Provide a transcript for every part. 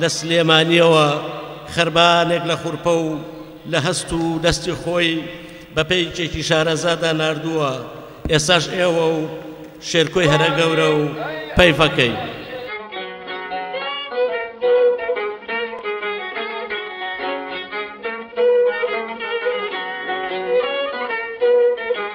لە سلێمانییەوە خەربانێک لە خورپە و لە هەست و دەستی خۆی بە پەیکێکی شارەزادا ناردووە، ئێستاش ئێوە و شێرکۆی هەرە گەورە و پەیڤەکەی.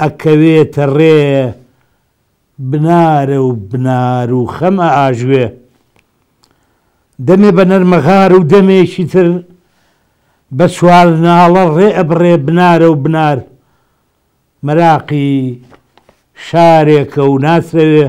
ئەکەوێتە ڕێ بنارە و بنار و خەم ئەئاژوێ دەمێ بە نەرمەغار و دەمێکی تر بە چوار ناڵە ڕێ ئەبڕێ بنارە و بنار مەراقی شارێکە و ناسرەوێ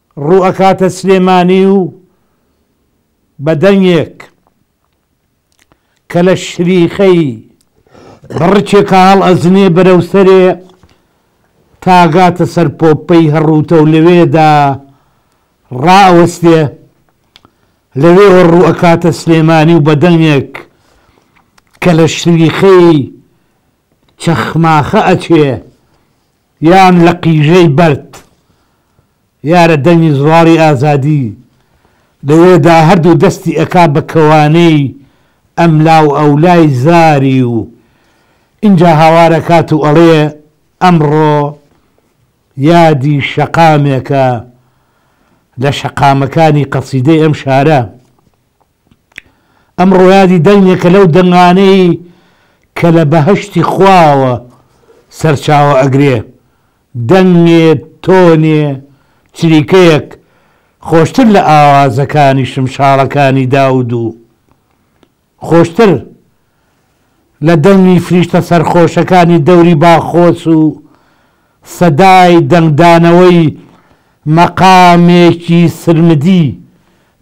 ڕووئەکاتە سلێمانی و بە دەنگێک کە لە شریخەی بڕچێکا هەڵئەزنێ بەرەو سەرێ تاگاتە سەر پۆپەی هەڕووتە و لەوێدا ڕائەوەستێ لەوێوە ڕووئەکاتە سلێمانی و بە دەنگێک کە لە شریخەی چەخماخە ئەچێ یان لە قیژەی بەرد. دیارە دەنگی زوڵاڵی ئازادی لەوێدا هەردوو دەستی ئەکا بە کەوانەی ئەملاو ئەولای زاری و ئینجا هاوار ئەکات و ئەڵێ ئەمڕۆ یادی شەقامێکە لە شەقامەکانی قەسیدەی ئەم شارە. ئەم ڕۆیادی دەنگێکە لەو دەنگانەی کە لە بەهەشتی خواوە سەرچاوە ئەگرێ، دەنگێ، تۆنێ، چریکەیەک خۆشتر لە ئاوازەکانی شمشاڵەکانی داود و خۆشتر لە دەنگی فریشتە سەرخۆشەکانی دەوری باخۆس و سەدای دەنگدانەوەی مەقامێکی سرمدی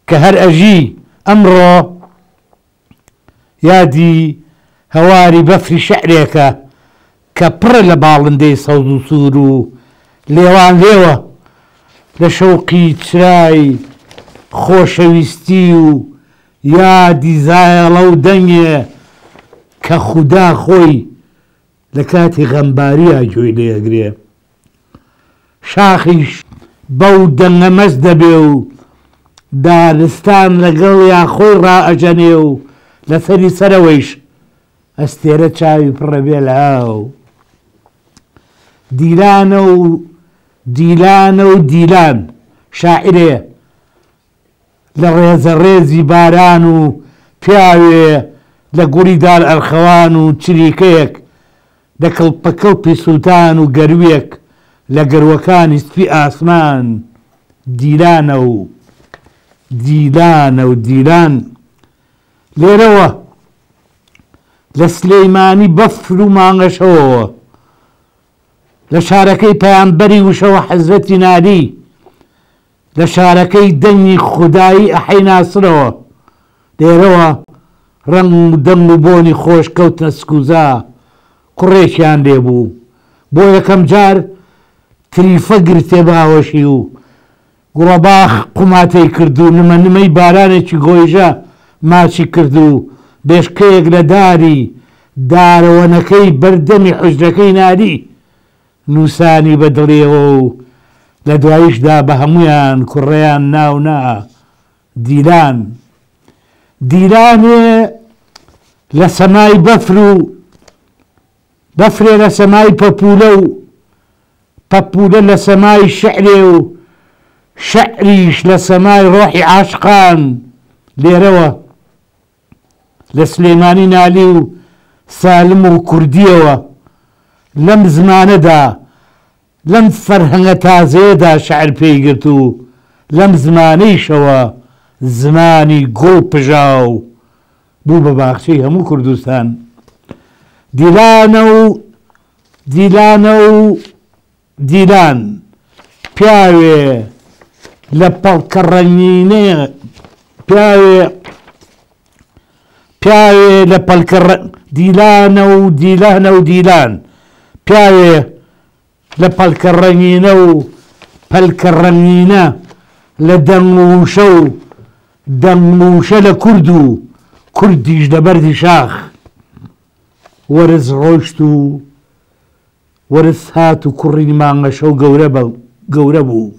کە هەر ئەژی ئەمڕۆ یادی هەواری بەفری شیعرێکە کە پڕە لە باڵندەی سەوز و سوور و لێوان لێوە لە شەوقی چرای خۆشەویستی و یادی زایەڵە و دەنگێ کە خودا خۆی لە کاتی غەمباریا گوێی لێ ئەگرێ شاخیش بەو دەنگە مەست دەبێ و دارستان لەگەڵیا خۆی ڕائەژەنێ و لە سەری سەرەوەیش ئەستێرە چاوی پڕە بێ لە ئاو دیلانە و دیلانە و دیلان شاعرێ لە ڕێزە ڕێزی باران و پیاوێ لە گوڵی دار ئەرخەوان و چریکەیەک لە کڵپەکڵپی سووتان و گەروویەک لە گەرووەکانی سپی ئاسمان دیلانە و دیلانە و دیلان لێرەوە لە سلیمانی بەفر و مانگەشەوەوە لە شارەکەی پەیامبەری وشەوە حەزرەتی نالی لە شارەکەی دەنگی خودایی ئەحەی ناسرەوە، لێرەوە ڕەنگ و دەنگ و بۆنی خۆش کەوتنە سکوزا، کوڕێکیان لێ بوو، بۆ یەکەم جار تریفە گرتێ بە ئاوەشی و گوڵەباخ قوماتەی کرد و نمە نمەی بارانێکی گۆیژە ماچی کرد و بێشکەیەک لە داری دارەوەنەکەی بەر دەمی حوجرەکەی نالی نووسانی بە دڵیەوە و لە دواییشدا بە هەموویان کوڕەیان ناونا دیلان. دیلانێ لە سەمای بەفر و بەفرێ لە سەمای پەپوولە و پەپوولە لە سەمای شعرێ و شعریش لە سەمای ڕۆحی عاشقان لێرەوە لە سلێمانی نالی و سالم و کوردییەوە لەم زمانەدا لەم فەرهەنگە تازەیەدا شعر پێی گرت و لەم زمانەیشەوە زمانی گوڵ پژا و بوو بە باخچەی هەموو کوردستان دیلانە و دیلانە و دیلان، پیاوێ لە پەڵکە ڕەنگینێ پیاوێ پیاوێ لە پەلکە ڕە... دیلانە و دیلانە و دیلان پیاوێ لە پەلکە ڕەنگینە و پەلکە ڕەنگینە لە دەنگوشە و دەنگوشە لە کورد و کوردیش لە بەردی شاخ وەرز ڕۆشت و وەرز هات و کوڕی مانگەشەو گەورە بوو.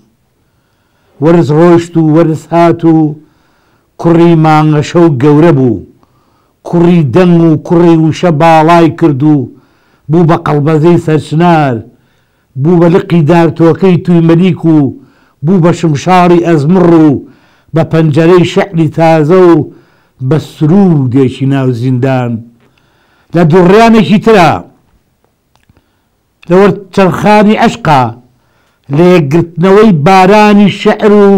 وەرز ڕۆیشت و وەرز هات و کوڕی مانگەشەو گەورە بوو. کوڕی دەنگ و کوڕی وشە باڵای کرد و بوو بە قەڵبەزەی سەرچنار، بوو بە لقی دارتۆکەی تووی مەلیک و بوو بە شمشاڵی ئەزمڕ و بە پەنجەرەی شعری تازە و بە سروودێکی ناو زیندان. لە دوڕیانێکی ترا. لە وەرچەرخانی عەشقا، لە یەکگرتنەوەی بارانی شیعر و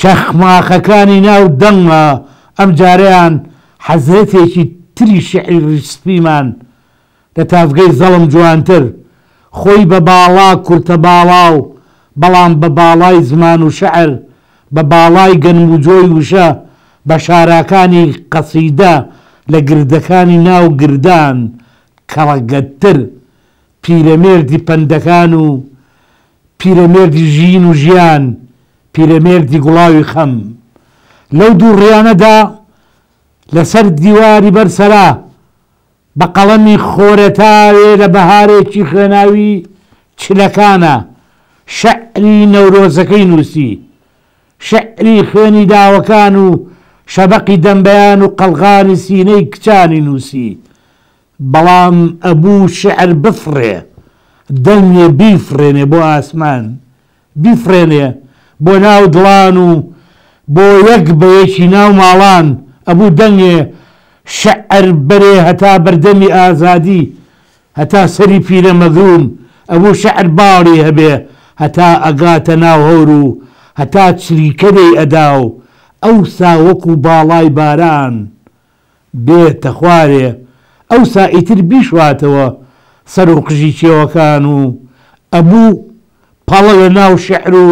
چەخماخەکانی ناو دەنگا، ئەمجارەیان حەزرەتێکی تری شیعری ڕیش سپیمان، لە تاڤگەی زەڵم جوانتر، خۆی بە باڵا کورتە باڵاو بەڵام بە باڵای زمان و شیعر، بە باڵای گەنم و جۆی وشە، بە شاراکانی قەسیدە لە گردەکانی ناو گردان کەڵەگەتتر، پیرەمێردی پەندەکان و پیرەمێردی ژیین و ژیان، پیرەمێردی گوڵاوی خەم. لەو دوو ڕیانەدا لە سەر دیواری بەر سەرا بە قەڵەمی خۆرەتاوێ لە بەهارێکی خوێناوی چلەکانا شێعری نەورۆزەکەی نووسی، شیعری خوێنی داوەکان و شەبەقی دەمبەیان و قەڵغانی سینەی کچانی نووسی، بەڵام ئەبوو شیعر بفڕێ، دەنگێ بیفڕێنێ بۆ ئاسمان، بیفڕێنێ بۆ ناو دڵان و بۆ یەک بە یەکی ناو ماڵان، ئەبوو دەنگێ شیعر بەرێ هەتا بەردەمی ئازادی هەتا سەری پیرە مەزووم ئەبوو شعر باڵی هەبێ هەتا ئەگاتە ناو هەور و هەتا چریکە لێی ئەدا و ئەوسا وەکوو باڵای باران بێتە خوارێ ئەوسا ئیتر بیشواتەوە سەر و قژی کێوەکان و ئەبوو پەڵە لە ناو شعر و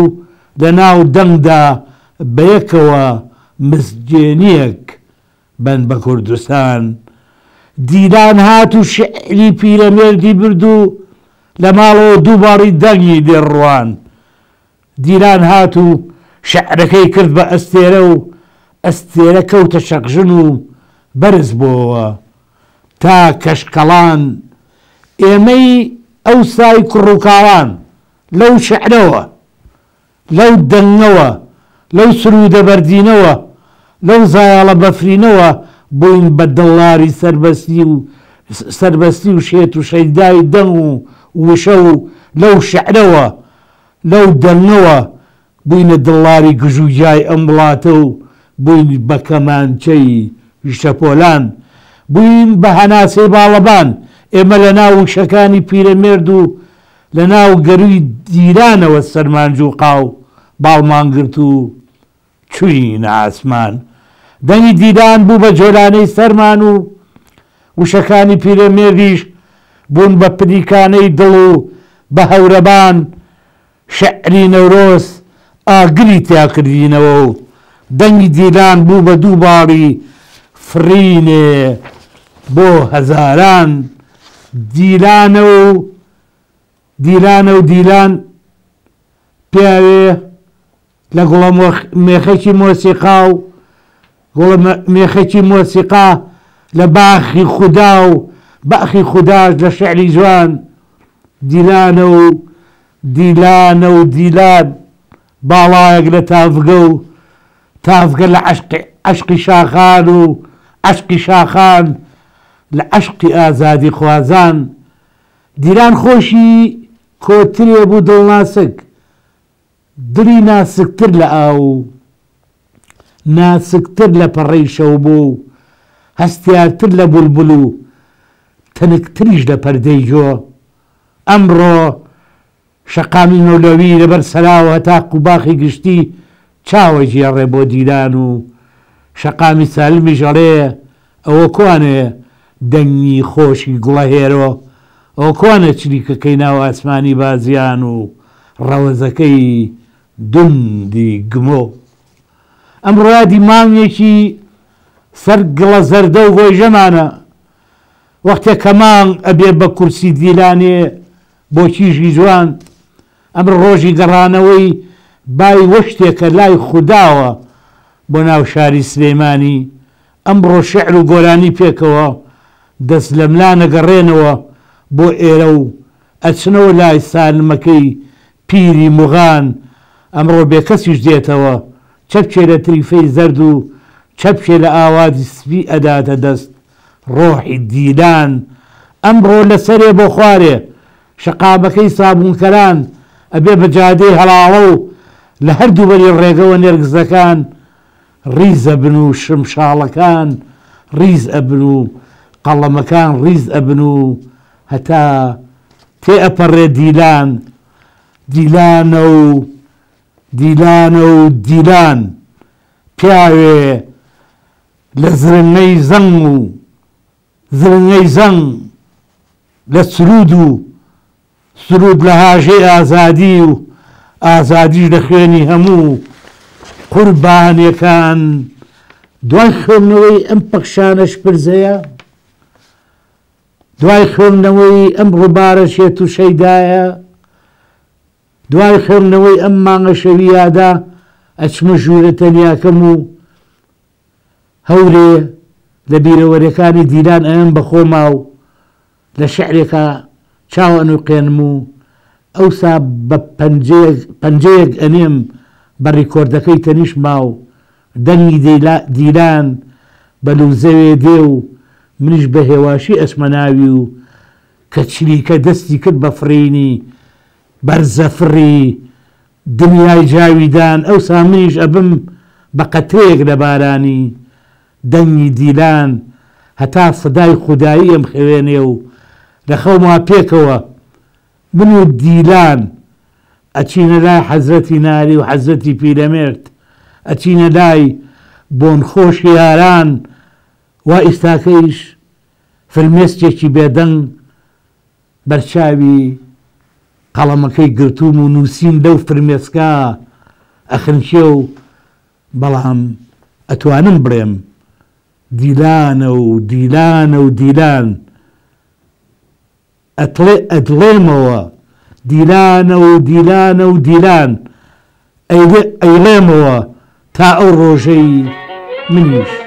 لە ناو دەنگدا بە یەکەوە مزگێنییەک بەند بە کوردستان دیلان هات و شیعری پیرەمێردی برد و لە ماڵەوە دووباڕی دەنگی لێ ڕواند. دیلان هات و شیعرەکەی کرد بە ئەستێرە و ئەستێرە کەوتە شەقژن و بەرز بۆوە تا کەشکەڵان. ئێمەی ئەوسای کوڕ و کاڵان لەو شیعرەوە لەو دەنگەوە، لەو سروودە بەردینەوە، لەو زایاڵە بەفرینەوە بووین بە دڵاری سەربەستی و سەربەستی و شێت و شەیدای دەنگ و وشە و لەو شعرەوە، لەو دەنگەوە بووینە دڵاری گژوگیای ئەم وڵاتە و بووین بە کەمانچەی شەپۆلان، بووین بە هەناسەی باڵەبان، ئێمە لە ناو وشەکانی پیرەمێرد و لە ناو گەرووی دیرانەوە سەرمان جووقا و باڵمان گرت و چووینە ئاسمان. دەنگی دیران بوو بە جۆلانەی سەرمان و وشەکانی پیرەمێردیش بوون بە پلیکانەی دڵ و بە هەورەبان شیعری نەورۆز ئاگری تیا کردینەوە و دەنگی دیلان بوو بە دوو باڵی فڕینێ بۆ هەزاران دیلانە و دیلانە و دیلان پیاوێ لە گوڵە مێخەکی مۆسیقا و گوڵە مێخەکی مۆسیقا لە باخی خودا و باخی خوداش لە شعری جوان دیلانە و دیلانە و دیلان باڵایەک لە تاڤگە و تاڤگە لە عەشقی عەشقی شاخان و عەشقی شاخان لە عەشقی ئازادیخوازان دیلان خۆشی کۆترێ بوو دڵناسک دڵی ناسکتر لە ئاو و ناسکتر لە پەڕەی شەو بوو و هەستیارتر لە بولبول و تەنکتریش لە پەردەی گۆ. ئەمڕۆ شەقامی مەولەوی لەبەر سەراو هەتا قوباخی گشتی چاوە گێڕێ بۆ دیلان و شەقامی سالمیش ئەڵێ ئەوە کوانێ دەنگی خۆشی گوڵە هێرۆ ئەوە کوانێ چریکەکەی ناو ئاسمانی بازیان و ڕەوەزەکەی دوندی گمۆ ئەمڕۆ یادی مانگێکی سەر گڵە زەردە و گۆیژەمانە وەختێ کە مانگ ئەبێ بە کورسیت ویلانێ بۆ کیژی جوان ئەمرۆ ڕۆژی گەڕانەوەی بای وەشتێکە لای خوداوە بۆ ناو شاری سلیمانی ئەمڕۆ شعر و گۆرانی پێکەوە دەست لەملا نەگەڕێنەوە بۆ ئێرە و ئەچنەوە لای سالمەکەی پیری مغان ئەمڕۆ بێ کەسیش دێتەوە چەپکێ لە تریفەی زەرد و چەپکێ لە ئاوازی سپی ئەداتە دەست ڕۆحی دیلان ئەمڕۆ لە سەرێ بۆ خوارێ شەقامەکەی سابونکەران ئەبێ بە جادەی هەڵاڵە و لە هەردوو بەری ڕێگەوە نێرگزەکان ڕیز ئەبن و شمشاڵەکان ڕیز ئەبن و قەڵەمەکان ڕیز ئەبن و هەتا تێ ئەپەڕێ دیلان دیلانە و دیلانە و دیلان پیاوێ لە زرنگەی زەنگ و زرنگەی زەنگ لە سروود و سروود لە هاژەی ئازادی و ئازادیش لە خوێنی هەموو قوربانیەکان. دوای خوێندنەوەی ئەم پەخشانە شپرزەیە، دوای خوێندنەوەی ئەم ڕوبارە شێت و شەیدایە، دوای خوێندنەوەی ئەم مانگە شەویادە ئەچمە ژوورە تەنیاکەم و هەورێ لە بیرەوەریەکانی دیلان ئەیەم بە خۆما و لە شیعرێکا چاو ئەنوقێنم و ئەوسا بە پەنجەیەک پەنجەیەک ئەنێم بە ڕیکۆردەکەی تەنیشما و دەنگی دیلا دیلان بە لووزەوێ دێ و منیش بە هێواشی ئەچمە ناوی و کە چریکە دەستی کرد بە فڕینی بەر زەفڕی دنیای جاویدان ئەوسا منیش ئەبم بە قەترەیەک لە بارانی دەنگی دیلان هەتا سەدای خودایی ئەمخەوێنێ و لە خەوما پێکەوە من و دیلان ئەچینە لای حەزرەتی ناری و حەزرەتی پیرەمێرد ئەچینە لای بۆنخۆش یاران وا ئیستاکەیش فرمێسکێکی بێدەنگ بەرچاوی قەڵەمەکەی گرتووم و نووسین لەو فرمێسکە ئەخنکێ و بەڵام ئەتوانم بڵێم دیلانە و دیلانە و دیلان ئەتڵێ ئەدڵێمەوە دیلانە و دیلانە و دیلان ئەیڵێمەوە تا ئەو ڕۆژەی منیش.